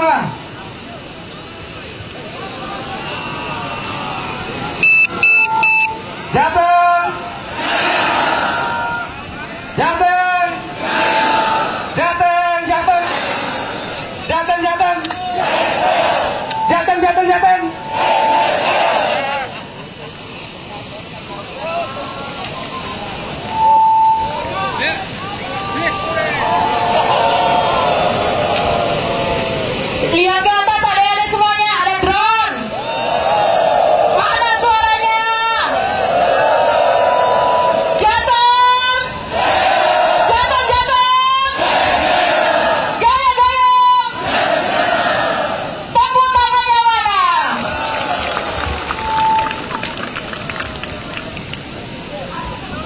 Jateng. Jateng. Jateng, Jateng. Jateng, Jateng. Jateng, Jateng, Jateng.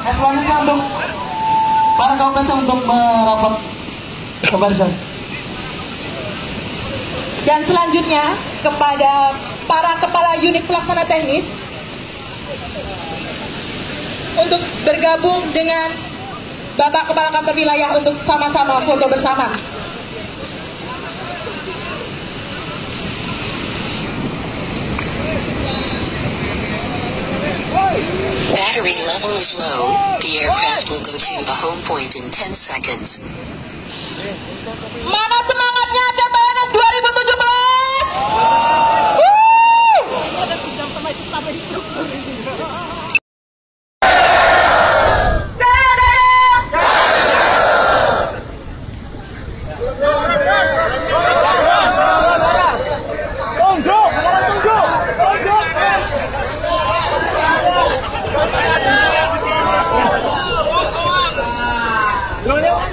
Eh, selanjutnya untuk para kabupaten untuk merapat ke barisan. Dan selanjutnya kepada para kepala unit pelaksana teknis untuk bergabung dengan Bapak Kepala Kantor Wilayah untuk sama-sama foto bersama. Battery level is low. The aircraft will go to the home point in 10 seconds. No, no, no.